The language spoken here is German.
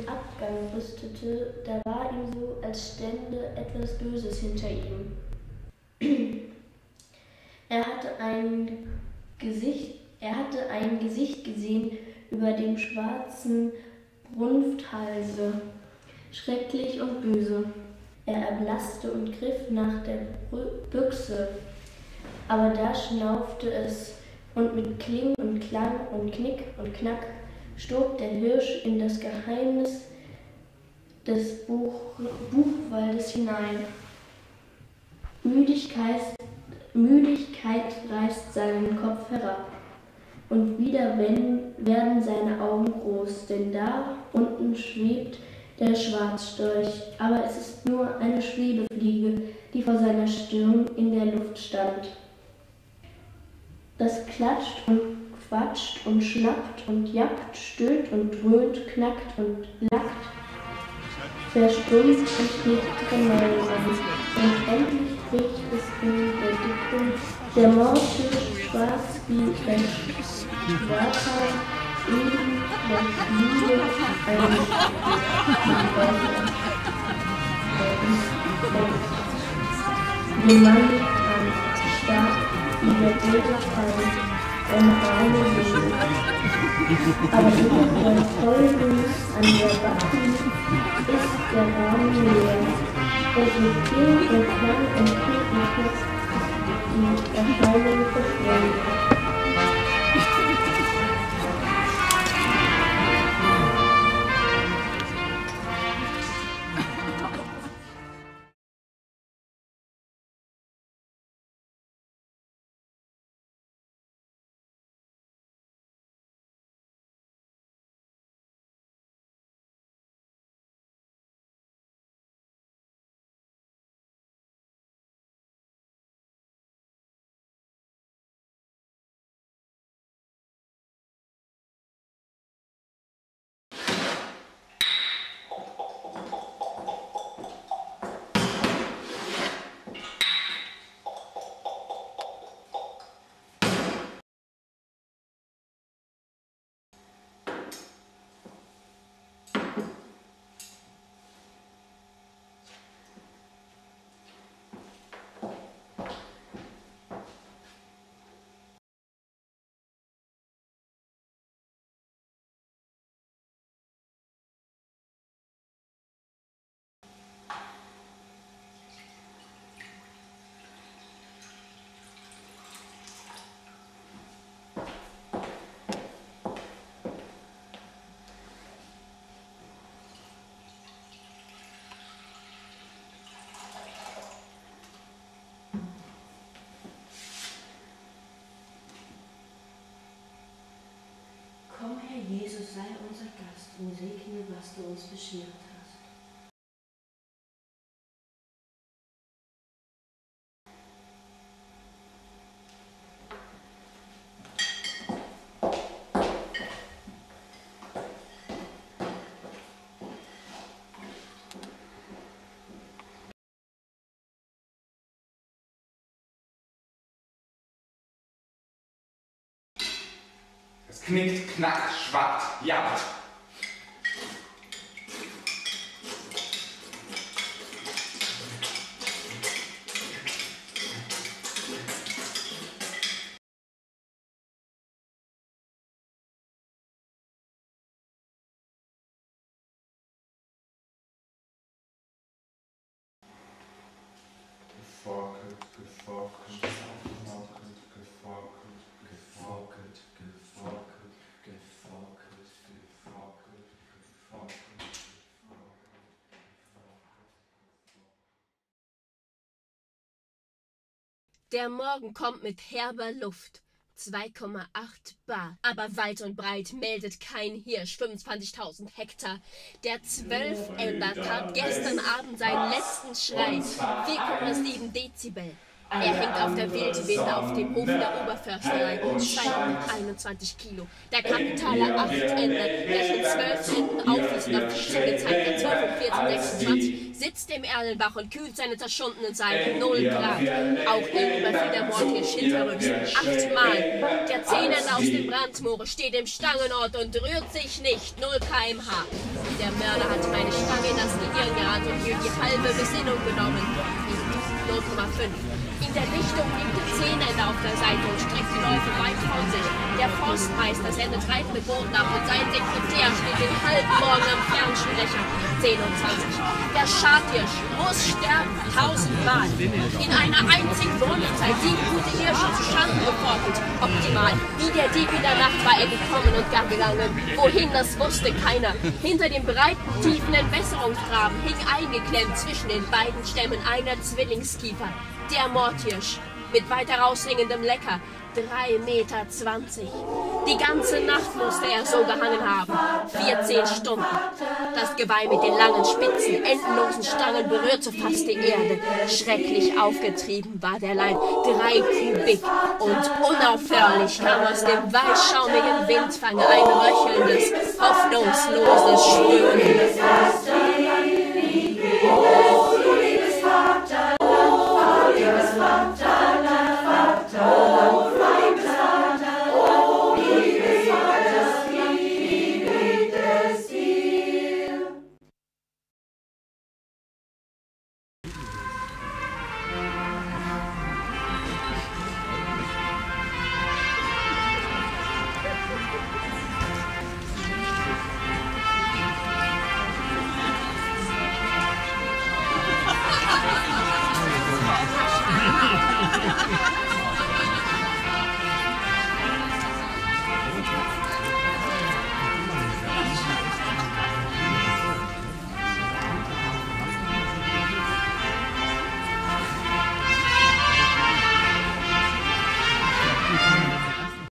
Abgang rüstete, da war ihm so, als stände etwas Böses hinter ihm. Er hatte ein Gesicht, er hatte ein Gesicht gesehen über dem schwarzen Brunfthalse, schrecklich und böse. Er erblasste und griff nach der Büchse, aber da schnaufte es, und mit Kling und Klang und Knick und Knack stob der Hirsch in das Geheimnis des Buch, Buchwaldes hinein. Müdigkeit, Müdigkeit reißt seinen Kopf herab, und wieder werden seine Augen groß, denn da unten schwebt der Schwarzstorch, aber es ist nur eine Schwebefliege, die vor seiner Stirn in der Luft stand. Das klatscht und quatscht und schnappt und jappt, stöhnt und dröhnt, knackt und lackt, verstumpft und hebt gemeinsam. Und endlich bricht es in der Dichtung der Morte schwarz wie ein Schwarzer, eben das Liebe eines Mann an stark wie der Bilder fallen and harmony. Our human tolerance and their bhakti is their harmony. But we feel the plan and feel the harmony of Jesus sei unser Gast und segne, was du uns beschert hast. Es knickt, knackt, schwappt, jappt. Geforkelt, geforkelt, Der Morgen kommt mit herber Luft. 2,8 Bar. Aber weit und breit meldet kein Hirsch 25.000 Hektar. Der Zwölfender tat gestern Abend seinen letzten Schrei. 4,7 Dezibel. Er hängt auf der Wildwinde auf dem Hof der Oberförsterei. 221 Kilo. Der kapitale Achtender, der schon zwölf Enden aufwies und auf 14 gezeigt hat, 12 und 14, 26, sitzt im Erlenbach und kühlt seine zerschundenen Seiten. 0 Grad. Auch er überfiel der Mordhirsch hinterrücks. Achtmal. Der Zehnender aus dem Brandmoore steht im Stangenort und rührt sich nicht. 0 kmh. Der Mörder hat meine Stange in das Gehirn gerannt und mir die halbe Besinnung genommen. 0,5. In der Lichtung liegt die Zehneende auf der Seite und streckt die Läufe weit von sich. Der Forstmeister sendet reitende Boten ab und sein Sekretär steht den halben Morgen am Fernsprecher. 10 und 20. Der Schadhirsch muss sterben, tausendmal. In einer einzigen Wohnzeit sieben gute Hirsche zu Schanden geportet. Optimal. Wie der Dieb in der Nacht war er gekommen und gar gegangen. Wohin, das wusste keiner. Hinter dem breiten, tiefen Entwässerungsgraben hing eingeklemmt zwischen den beiden Stämmen einer Zwillingskiefer. Der Mordhirsch mit weiter raushängendem Lecker. 3,20 Meter. Die ganze Nacht musste er so gehangen haben. 14 Stunden. Das Geweih mit den langen, spitzen, endenlosen Stangen berührte fast die Erde. Schrecklich aufgetrieben war der Leib. Drei Kubik. Und unaufhörlich kam aus dem weichschaumigen Windfange ein röchelndes, hoffnungsloses Stöhnen.